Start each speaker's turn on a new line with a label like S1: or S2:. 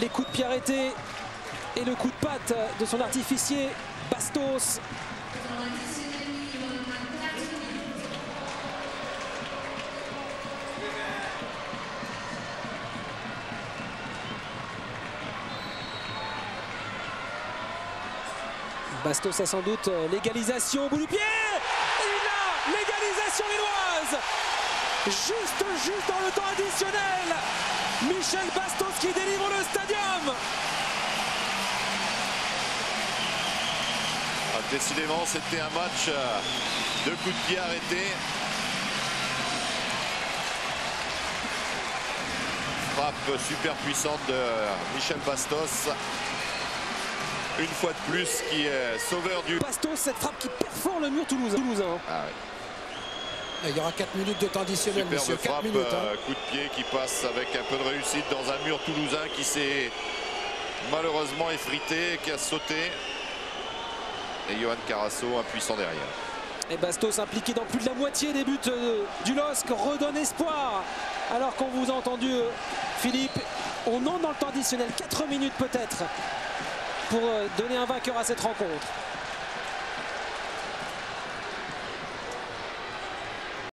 S1: les coups de pied arrêtés et le coup de patte de son artificier Bastos. Bastos a sans doute l'égalisation au bout du pied. Il a l'égalisation lilloise. Juste, juste dans le temps additionnel. Michel Bastos qui délivre le stadium.
S2: Ah, décidément, c'était un match euh, de coups de pied arrêtés. Frappe super puissante de Michel Bastos. Une fois de plus, qui est sauveur du.
S1: Bastos, cette frappe qui perfore le mur toulousain.
S2: Ah.
S3: Il y aura 4 minutes de temps additionnel,
S2: Superbe
S3: monsieur. 4
S2: frappe,
S3: minutes. hein.
S2: euh, coup de pied qui passe avec un peu de réussite dans un mur toulousain qui s'est malheureusement effrité, qui a sauté. Et Johan Carasso impuissant derrière.
S1: Et Bastos impliqué dans plus de la moitié des buts euh, du LOSC redonne espoir. Alors qu'on vous a entendu, euh, Philippe, on entre dans le temps additionnel, 4 minutes peut-être, pour donner un vainqueur à cette rencontre.